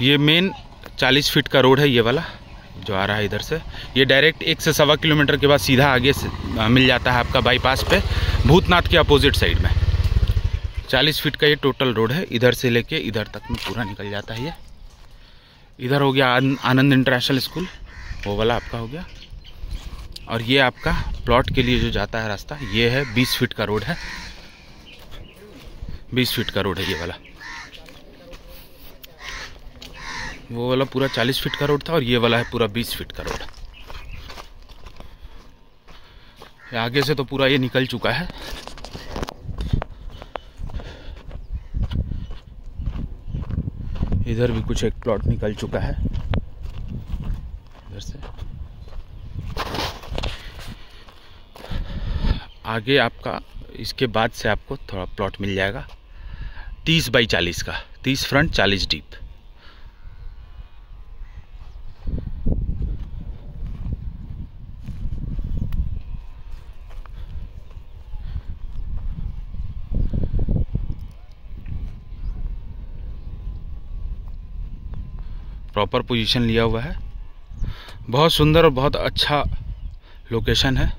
ये main 40 feet का road है ये वाला, जो आ रहा है इधर से। ये डायरेक्ट एक से सवा किलोमीटर के बाद सीधा आगे से मिल जाता है आपका बाईपास पे, भूतनाथ के अपोजिट साइड में। 40 फीट का ये टोटल रोड है, इधर से लेके इधर तक में पूरा निकल जाता है ये। इधर हो गया आनंद इंटरनेशनल स्कूल वो वाला आपका हो गया। और ये आपका प्लॉट के लिए जो जाता है रास्ता, ये है 20 फीट का रोड है। 20 फीट का रोड है ये वाला। वो वाला पूरा 40 फीट का रोड था और ये वाला है पूरा 20 फीट का रोड। आगे से तो पूरा ये निकल चुका है। इधर भी कुछ एक प्लॉट निकल चुका है। इधर से। आगे आपका, इसके बाद से आपको थोड़ा प्लॉट मिल जाएगा। तीस बाई चालीस का, तीस फ्रंट चालीस डीप प्रॉपर पोजीशन लिया हुआ है। बहुत सुंदर और बहुत अच्छा लोकेशन है।